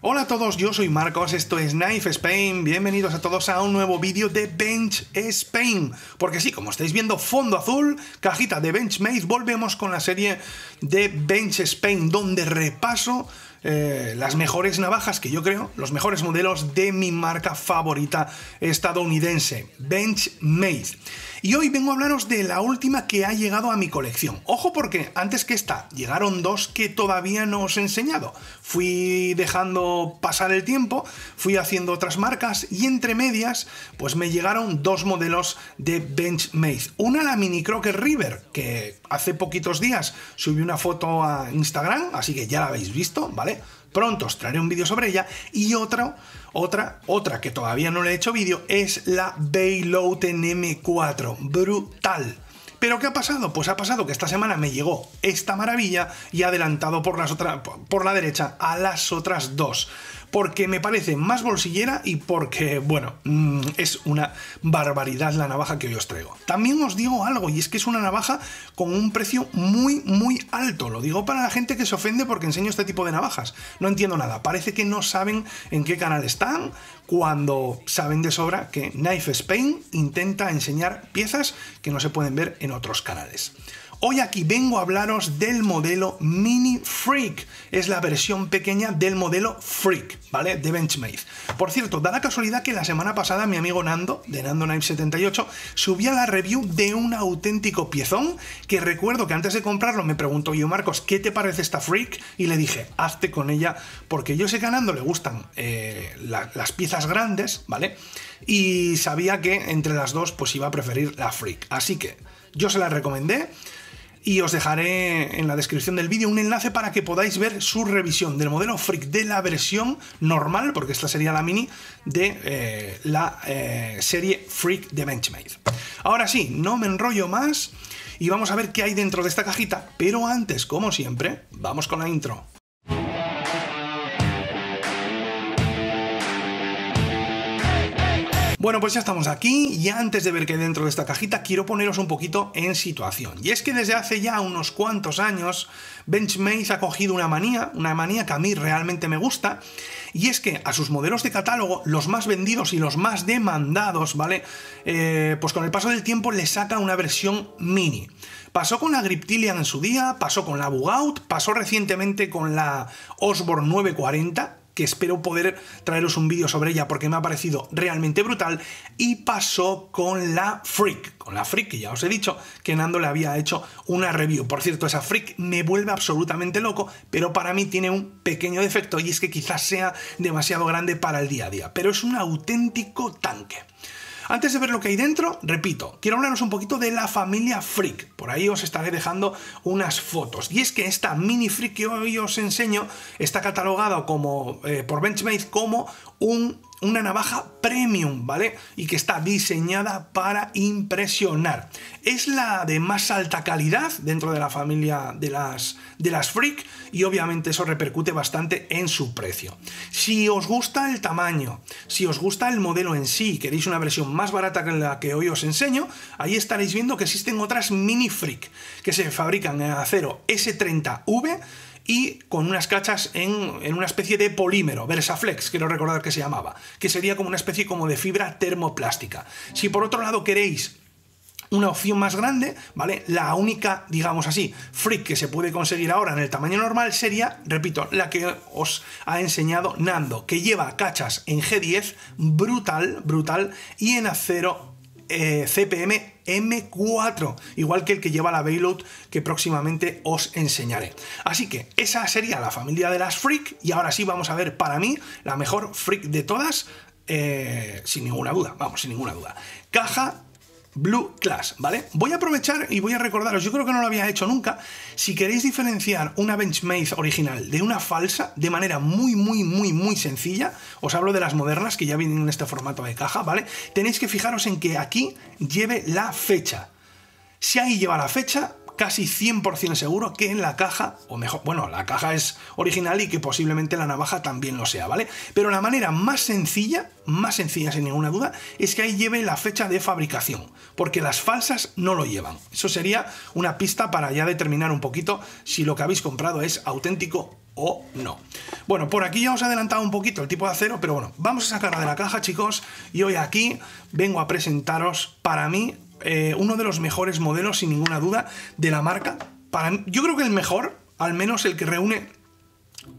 Hola a todos, yo soy Marcos, esto es Knife Spain, bienvenidos a todos a un nuevo vídeo de Bench Spain. Porque sí, como estáis viendo, fondo azul, cajita de Benchmade, volvemos con la serie de Bench Spain, donde repaso eh, las mejores navajas que yo creo, los mejores modelos de mi marca favorita estadounidense, Benchmade. Y hoy vengo a hablaros de la última que ha llegado a mi colección. Ojo porque antes que esta llegaron dos que todavía no os he enseñado. Fui dejando pasar el tiempo, fui haciendo otras marcas y entre medias pues me llegaron dos modelos de Benchmade. Una la Mini Crocker River, que hace poquitos días subí una foto a Instagram, así que ya la habéis visto, ¿vale? Pronto os traeré un vídeo sobre ella. Y otra, otra, otra que todavía no le he hecho vídeo es la Bayload M4. Brutal. ¿Pero qué ha pasado? Pues ha pasado que esta semana me llegó esta maravilla y adelantado por, las por la derecha a las otras dos porque me parece más bolsillera y porque, bueno, mm, es una barbaridad la navaja que hoy os traigo. También os digo algo, y es que es una navaja con un precio muy, muy alto. Lo digo para la gente que se ofende porque enseño este tipo de navajas. No entiendo nada. Parece que no saben en qué canal están cuando saben de sobra que Knife Spain intenta enseñar piezas que no se pueden ver en otros canales. Hoy aquí vengo a hablaros del modelo Mini Freak. Es la versión pequeña del modelo Freak, ¿vale? De Benchmade. Por cierto, da la casualidad que la semana pasada mi amigo Nando, de Nando Knife 78, subía la review de un auténtico piezón que recuerdo que antes de comprarlo me preguntó yo, Marcos, ¿qué te parece esta Freak? Y le dije, hazte con ella, porque yo sé que a Nando le gustan eh, las piezas grandes, ¿vale? Y sabía que entre las dos pues iba a preferir la Freak. Así que yo se la recomendé y os dejaré en la descripción del vídeo un enlace para que podáis ver su revisión del modelo Freak de la versión normal, porque esta sería la mini, de eh, la eh, serie Freak de Benchmade. Ahora sí, no me enrollo más y vamos a ver qué hay dentro de esta cajita, pero antes, como siempre, vamos con la intro. Bueno, pues ya estamos aquí y antes de ver qué dentro de esta cajita quiero poneros un poquito en situación. Y es que desde hace ya unos cuantos años Benchmade ha cogido una manía, una manía que a mí realmente me gusta, y es que a sus modelos de catálogo, los más vendidos y los más demandados, ¿vale? Eh, pues con el paso del tiempo le saca una versión mini. Pasó con la Griptilian en su día, pasó con la Bugout, pasó recientemente con la Osborne 940, que espero poder traeros un vídeo sobre ella porque me ha parecido realmente brutal. Y pasó con la Freak, con la Freak, que ya os he dicho que Nando le había hecho una review. Por cierto, esa Freak me vuelve absolutamente loco, pero para mí tiene un pequeño defecto y es que quizás sea demasiado grande para el día a día. Pero es un auténtico tanque. Antes de ver lo que hay dentro, repito, quiero hablaros un poquito de la familia Freak. Por ahí os estaré dejando unas fotos. Y es que esta mini Freak que hoy os enseño está catalogada como, eh, por Benchmade como un una navaja premium, ¿vale? Y que está diseñada para impresionar. Es la de más alta calidad dentro de la familia de las, de las Freak y obviamente eso repercute bastante en su precio. Si os gusta el tamaño, si os gusta el modelo en sí, queréis una versión más barata que la que hoy os enseño, ahí estaréis viendo que existen otras mini Freak que se fabrican en acero S30V y con unas cachas en, una especie de polímero, Versaflex, quiero recordar que se llamaba, que sería como una especie como de fibra termoplástica. Si por otro lado queréis una opción más grande, ¿vale? La única, digamos así, freak que se puede conseguir ahora en el tamaño normal sería, repito, la que os ha enseñado Nando, que lleva cachas en G10 brutal, brutal, y en acero eh, CPM M4, igual que el que lleva la Bayload que próximamente os enseñaré. Así que esa sería la familia de las Freak y ahora sí vamos a ver para mí la mejor Freak de todas, eh, sin ninguna duda, vamos, sin ninguna duda. Caja Blue Class, ¿vale? Voy a aprovechar y voy a recordaros, yo creo que no lo había hecho nunca, si queréis diferenciar una Benchmade original de una falsa de manera muy, muy, muy, muy sencilla, os hablo de las modernas que ya vienen en este formato de caja, ¿vale? Tenéis que fijaros en que aquí lleve la fecha. Si ahí lleva la fecha, casi 100% seguro que en la caja, o mejor, bueno, la caja es original y que posiblemente la navaja también lo sea, ¿vale? Pero la manera más sencilla, más sencilla sin ninguna duda, es que ahí lleve la fecha de fabricación, porque las falsas no lo llevan. Eso sería una pista para ya determinar un poquito si lo que habéis comprado es auténtico o no. Bueno, por aquí ya os he adelantado un poquito el tipo de acero, pero bueno, vamos a sacarla de la caja, chicos, y hoy aquí vengo a presentaros, para mí, eh, uno de los mejores modelos, sin ninguna duda, de la marca. Para, yo creo que el mejor, al menos el que reúne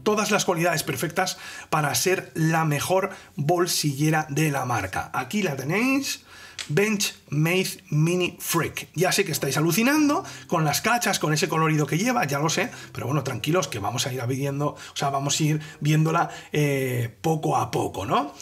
todas las cualidades perfectas para ser la mejor bolsillera de la marca. Aquí la tenéis. Bench Made Mini Freak. Ya sé que estáis alucinando con las cachas, con ese colorido que lleva, ya lo sé, pero bueno, tranquilos que vamos a ir viendo, o sea, vamos a ir viéndola eh, poco a poco, ¿no?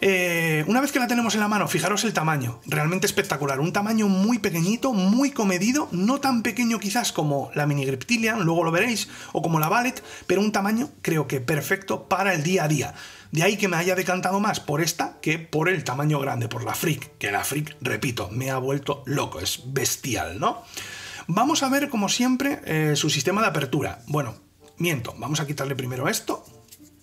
Eh, una vez que la tenemos en la mano, fijaros el tamaño, realmente espectacular, un tamaño muy pequeñito, muy comedido, no tan pequeño quizás como la Mini Griptilian, luego lo veréis, o como la Ballet, pero un tamaño creo que perfecto para el día a día. De ahí que me haya decantado más por esta que por el tamaño grande, por la Freak, que la Freak, repito, me ha vuelto loco, es bestial, ¿no? Vamos a ver, como siempre, eh, su sistema de apertura. Bueno, miento, vamos a quitarle primero esto.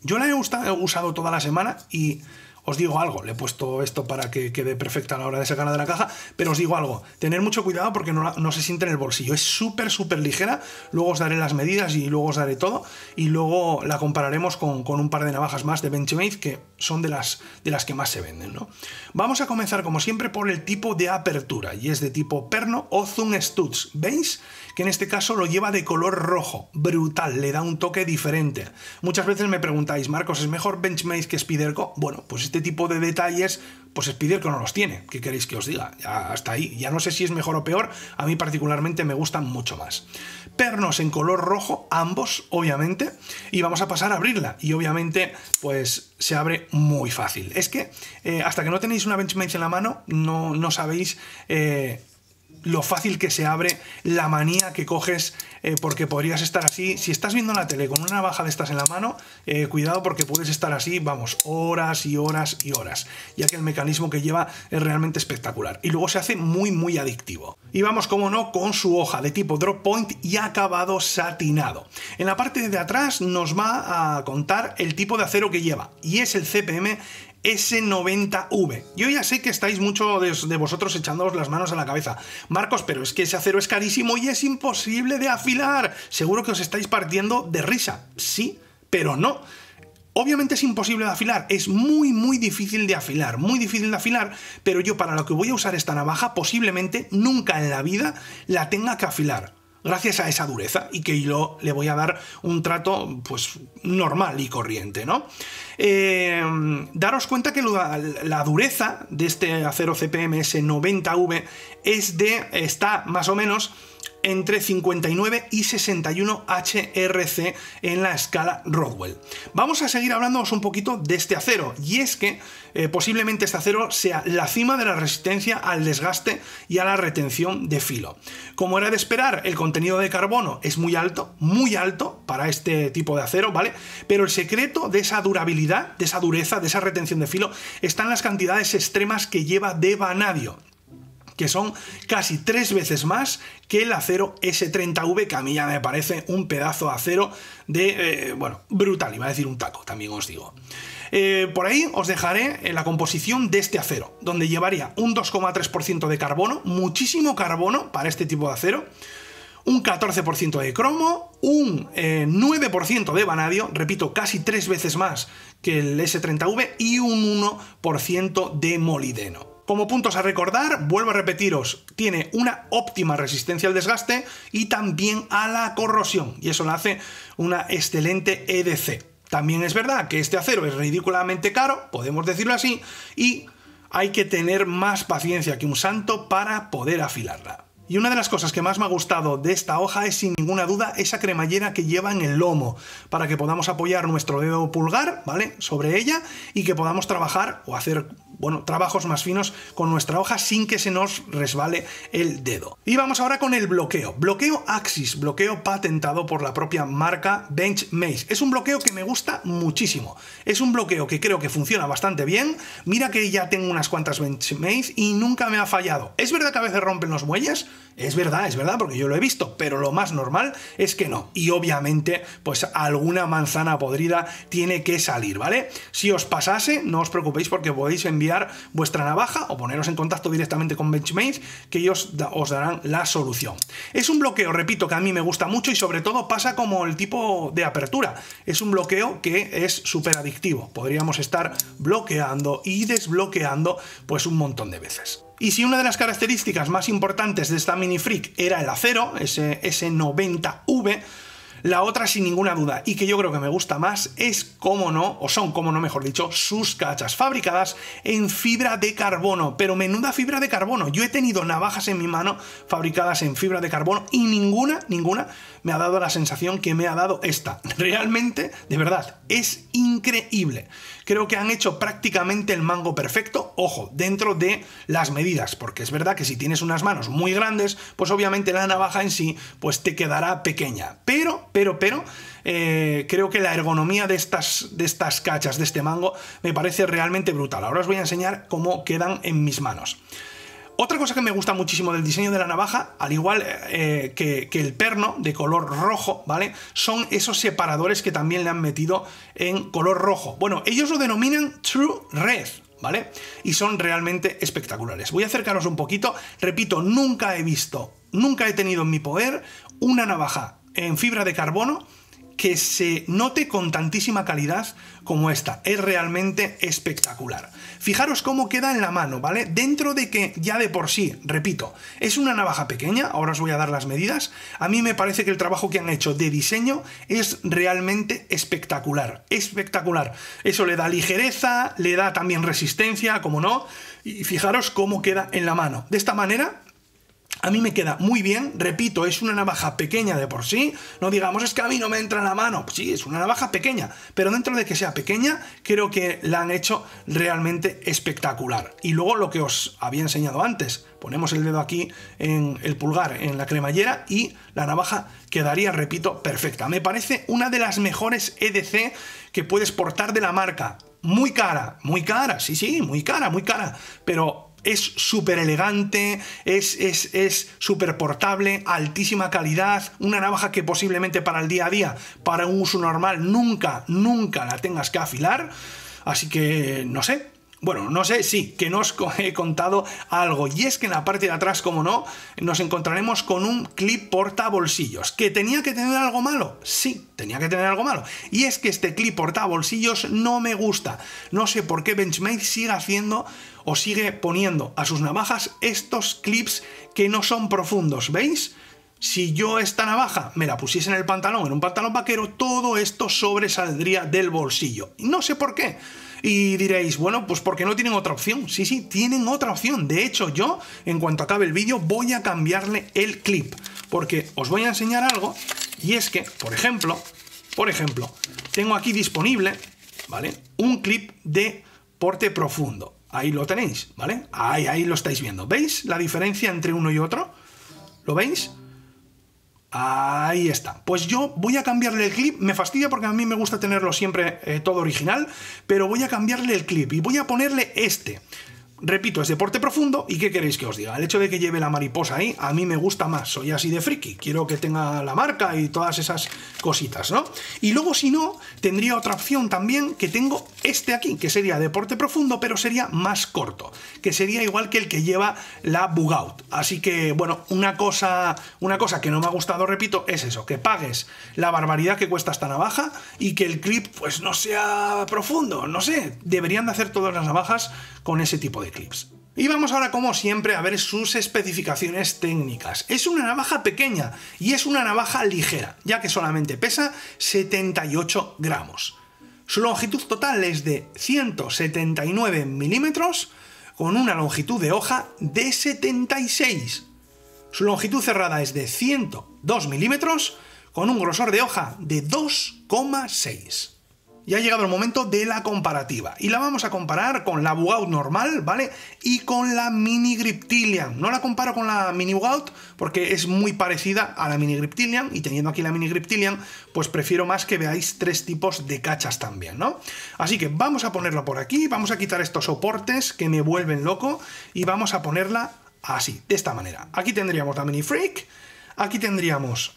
Yo la he usado toda la semana y os digo algo, le he puesto esto para que quede perfecta a la hora de sacarla de la caja, pero os digo algo, tener mucho cuidado porque no, se siente en el bolsillo, es súper, súper ligera, luego os daré las medidas y luego os daré todo, y luego la compararemos con, un par de navajas más de Benchmade que son de las, de las que más se venden. ¿no? Vamos a comenzar como siempre por el tipo de apertura, y es de tipo perno o zoom studs, ¿veis? que en este caso lo lleva de color rojo, brutal, le da un toque diferente. Muchas veces me preguntáis, Marcos, ¿es mejor Benchmade que Spiderco? Bueno, pues este tipo de detalles, pues Spiderco no los tiene, ¿qué queréis que os diga? Ya hasta ahí, ya no sé si es mejor o peor, a mí particularmente me gustan mucho más. Pernos en color rojo, ambos, obviamente, y vamos a pasar a abrirla, y obviamente, pues se abre muy fácil. Es que eh, hasta que no tenéis una Benchmade en la mano, no, no sabéis... Eh, lo fácil que se abre, la manía que coges, eh, porque podrías estar así. Si estás viendo la tele con una navaja de estas en la mano, eh, cuidado porque puedes estar así, vamos, horas y horas y horas, ya que el mecanismo que lleva es realmente espectacular. Y luego se hace muy, muy adictivo. Y vamos, como no, con su hoja de tipo drop point y acabado satinado. En la parte de atrás nos va a contar el tipo de acero que lleva, y es el CPM S90V. Yo ya sé que estáis mucho de, vosotros echándoos las manos a la cabeza. Marcos, pero es que ese acero es carísimo y es imposible de afilar. Seguro que os estáis partiendo de risa. Sí, pero no. Obviamente es imposible de afilar, es muy muy difícil de afilar, muy difícil de afilar, pero yo para lo que voy a usar esta navaja posiblemente nunca en la vida la tenga que afilar gracias a esa dureza y que yo le voy a dar un trato pues normal y corriente, ¿no? Eh, daros cuenta que la, dureza de este acero CPMS 90V es de, está más o menos entre 59 y 61 HRC en la escala Rodwell. Vamos a seguir hablándoos un poquito de este acero, y es que eh, posiblemente este acero sea la cima de la resistencia al desgaste y a la retención de filo. Como era de esperar, el contenido de carbono es muy alto, muy alto para este tipo de acero, ¿vale? Pero el secreto de esa durabilidad, de esa dureza, de esa retención de filo, está en las cantidades extremas que lleva de vanadio que son casi tres veces más que el acero S30V, que a mí ya me parece un pedazo de acero de, eh, bueno, brutal, iba a decir un taco, también os digo. Eh, por ahí os dejaré la composición de este acero, donde llevaría un 2,3% de carbono, muchísimo carbono para este tipo de acero, un 14% de cromo, un 9% eh, de vanadio, repito, casi tres veces más que el S30V, y un 1% de molideno. Como puntos a recordar, vuelvo a repetiros, tiene una óptima resistencia al desgaste y también a la corrosión, y eso lo hace una excelente EDC. También es verdad que este acero es ridículamente caro, podemos decirlo así, y hay que tener más paciencia que un santo para poder afilarla. Y una de las cosas que más me ha gustado de esta hoja es sin ninguna duda esa cremallera que lleva en el lomo, para que podamos apoyar nuestro dedo pulgar, ¿vale? Sobre ella y que podamos trabajar o hacer bueno, trabajos más finos con nuestra hoja sin que se nos resbale el dedo. Y vamos ahora con el bloqueo. Bloqueo Axis, bloqueo patentado por la propia marca Benchmade. Es un bloqueo que me gusta muchísimo. Es un bloqueo que creo que funciona bastante bien. Mira que ya tengo unas cuantas Benchmade y nunca me ha fallado. ¿Es verdad que a veces rompen los muelles? Es verdad, es verdad, porque yo lo he visto, pero lo más normal es que no. Y obviamente, pues alguna manzana podrida tiene que salir, ¿vale? Si os pasase, no os preocupéis porque podéis enviar vuestra navaja o poneros en contacto directamente con Benchmade, que ellos os darán la solución. Es un bloqueo, repito, que a mí me gusta mucho y sobre todo pasa como el tipo de apertura. Es un bloqueo que es súper adictivo. Podríamos estar bloqueando y desbloqueando pues un montón de veces. Y si una de las características más importantes de esta Mini Freak era el acero, ese S90V, la otra, sin ninguna duda, y que yo creo que me gusta más, es, como no, o son, como no, mejor dicho, sus cachas, fabricadas en fibra de carbono, pero menuda fibra de carbono. Yo he tenido navajas en mi mano fabricadas en fibra de carbono y ninguna, ninguna me ha dado la sensación que me ha dado esta. Realmente, de verdad, es increíble. Creo que han hecho prácticamente el mango perfecto, ojo, dentro de las medidas, porque es verdad que si tienes unas manos muy grandes, pues obviamente la navaja en sí, pues te quedará pequeña. Pero, pero, pero, eh, creo que la ergonomía de estas, de estas cachas, de este mango, me parece realmente brutal. Ahora os voy a enseñar cómo quedan en mis manos. Otra cosa que me gusta muchísimo del diseño de la navaja, al igual eh, que, el perno de color rojo, ¿vale? Son esos separadores que también le han metido en color rojo. Bueno, ellos lo denominan True Red, ¿vale? Y son realmente espectaculares. Voy a acercaros un poquito. Repito, nunca he visto, nunca he tenido en mi poder una navaja en fibra de carbono que se note con tantísima calidad como esta. Es realmente espectacular. Fijaros cómo queda en la mano, ¿vale? Dentro de que ya de por sí, repito, es una navaja pequeña, ahora os voy a dar las medidas, a mí me parece que el trabajo que han hecho de diseño es realmente espectacular. Espectacular. Eso le da ligereza, le da también resistencia, como no, y fijaros cómo queda en la mano. De esta manera a mí me queda muy bien, repito, es una navaja pequeña de por sí, no digamos es que a mí no me entra en la mano, sí, es una navaja pequeña, pero dentro de que sea pequeña, creo que la han hecho realmente espectacular. Y luego lo que os había enseñado antes, ponemos el dedo aquí en el pulgar, en la cremallera, y la navaja quedaría, repito, perfecta. Me parece una de las mejores EDC que puedes portar de la marca. Muy cara, muy cara, sí, sí, muy cara, muy cara, pero es súper elegante, es súper portable, altísima calidad, una navaja que posiblemente para el día a día, para un uso normal, nunca, nunca la tengas que afilar. Así que, no sé, bueno, no sé, sí, que no os he contado algo. Y es que en la parte de atrás, como no, nos encontraremos con un clip porta bolsillos. ¿Que tenía que tener algo malo? Sí, tenía que tener algo malo. Y es que este clip porta bolsillos no me gusta. No sé por qué Benchmade sigue haciendo o sigue poniendo a sus navajas estos clips que no son profundos. ¿Veis? Si yo esta navaja me la pusiese en el pantalón, en un pantalón vaquero, todo esto sobresaldría del bolsillo. No sé por qué. Y diréis, bueno, pues porque no tienen otra opción. Sí, sí, tienen otra opción. De hecho, yo, en cuanto acabe el vídeo, voy a cambiarle el clip. Porque os voy a enseñar algo. Y es que, por ejemplo, por ejemplo, tengo aquí disponible, ¿vale? Un clip de porte profundo. Ahí lo tenéis, ¿vale? Ahí, ahí lo estáis viendo. ¿Veis la diferencia entre uno y otro? ¿Lo veis? Ahí está. Pues yo voy a cambiarle el clip. Me fastidia porque a mí me gusta tenerlo siempre eh, todo original, pero voy a cambiarle el clip y voy a ponerle este. Repito, es deporte profundo y ¿qué queréis que os diga? El hecho de que lleve la mariposa ahí, a mí me gusta más, soy así de friki, quiero que tenga la marca y todas esas cositas, ¿no? Y luego si no, tendría otra opción también que tengo este aquí, que sería deporte profundo, pero sería más corto, que sería igual que el que lleva la Bugout. Así que, bueno, una cosa, una cosa que no me ha gustado, repito, es eso, que pagues la barbaridad que cuesta esta navaja y que el clip pues no sea profundo, no sé, deberían de hacer todas las navajas con ese tipo de clips. Y vamos ahora, como siempre, a ver sus especificaciones técnicas. Es una navaja pequeña y es una navaja ligera, ya que solamente pesa 78 gramos. Su longitud total es de 179 milímetros, con una longitud de hoja de 76. Su longitud cerrada es de 102 milímetros, con un grosor de hoja de 2,6 ya ha llegado el momento de la comparativa. Y la vamos a comparar con la Bugout normal, ¿vale? Y con la Mini Griptilian. No la comparo con la Mini Bugout porque es muy parecida a la Mini Griptilian. Y teniendo aquí la Mini Griptilian, pues prefiero más que veáis tres tipos de cachas también, ¿no? Así que vamos a ponerla por aquí, vamos a quitar estos soportes que me vuelven loco y vamos a ponerla así, de esta manera. Aquí tendríamos la Mini Freak, aquí tendríamos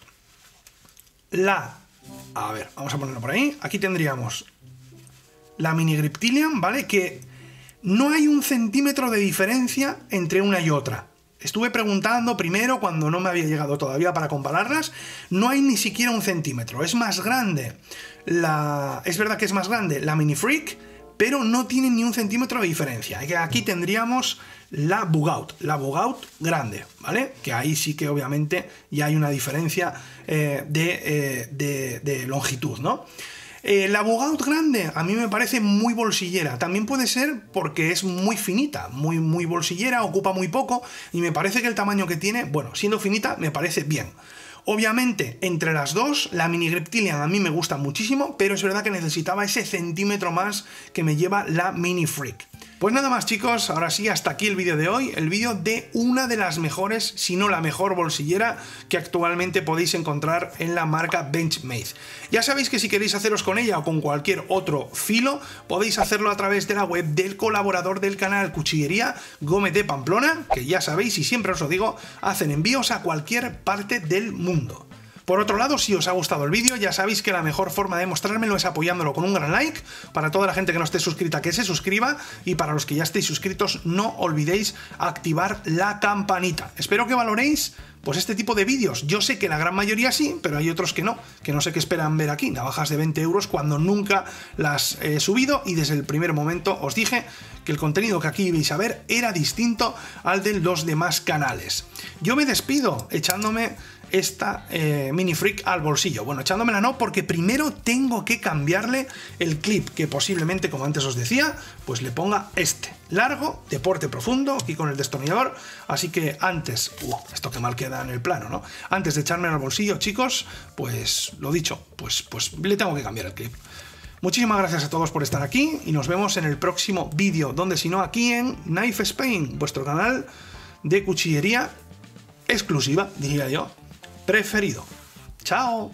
la a ver, vamos a ponerlo por ahí. Aquí tendríamos la mini Griptilian, ¿vale? Que no hay un centímetro de diferencia entre una y otra. Estuve preguntando primero cuando no me había llegado todavía para compararlas. No hay ni siquiera un centímetro. Es más grande. La... Es verdad que es más grande la Mini Freak, pero no tiene ni un centímetro de diferencia. Aquí tendríamos la Bugout, la Bugout grande, ¿vale? Que ahí sí que obviamente ya hay una diferencia eh, eh, de, de longitud, ¿no? Eh, la Bugout grande a mí me parece muy bolsillera. También puede ser porque es muy finita, muy, muy bolsillera, ocupa muy poco y me parece que el tamaño que tiene, bueno, siendo finita, me parece bien. Obviamente, entre las dos, la mini Reptilian a mí me gusta muchísimo, pero es verdad que necesitaba ese centímetro más que me lleva la mini Freak. Pues nada más chicos, ahora sí, hasta aquí el vídeo de hoy, el vídeo de una de las mejores, si no la mejor bolsillera que actualmente podéis encontrar en la marca Benchmade. Ya sabéis que si queréis haceros con ella o con cualquier otro filo, podéis hacerlo a través de la web del colaborador del canal Cuchillería Gómez de Pamplona, que ya sabéis y siempre os lo digo, hacen envíos a cualquier parte del mundo. Por otro lado, si os ha gustado el vídeo, ya sabéis que la mejor forma de mostrármelo es apoyándolo con un gran like. Para toda la gente que no esté suscrita, que se suscriba. Y para los que ya estéis suscritos, no olvidéis activar la campanita. Espero que valoréis pues este tipo de vídeos. Yo sé que la gran mayoría sí, pero hay otros que no, que no sé qué esperan ver aquí. Navajas de 20 euros cuando nunca las he subido y desde el primer momento os dije que el contenido que aquí vais a ver era distinto al de los demás canales. Yo me despido echándome esta eh, mini freak al bolsillo. Bueno, echándomela no, porque primero tengo que cambiarle el clip, que posiblemente, como antes os decía, pues le ponga este. Largo, deporte profundo, aquí con el destornillador. Así que antes, uh, esto que mal queda en el plano, ¿no? Antes de echarme al bolsillo, chicos, pues lo dicho, pues, pues le tengo que cambiar el clip. Muchísimas gracias a todos por estar aquí y nos vemos en el próximo vídeo, donde si no aquí en Knife Spain, vuestro canal de cuchillería exclusiva, diría yo preferido. ¡Chao!